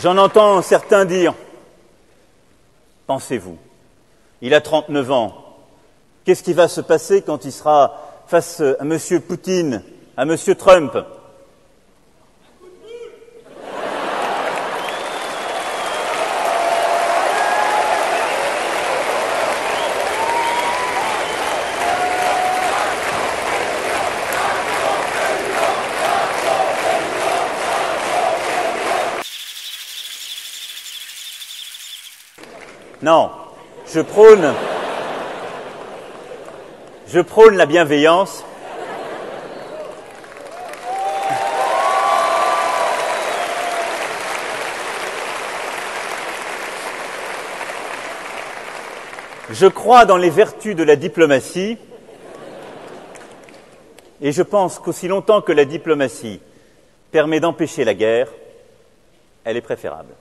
J'en entends certains dire, pensez-vous, il a 39 ans, qu'est-ce qui va se passer quand il sera face à M. Poutine, à M. Trump? Non, je prône, la bienveillance. Je crois dans les vertus de la diplomatie et je pense qu'aussi longtemps que la diplomatie permet d'empêcher la guerre, elle est préférable.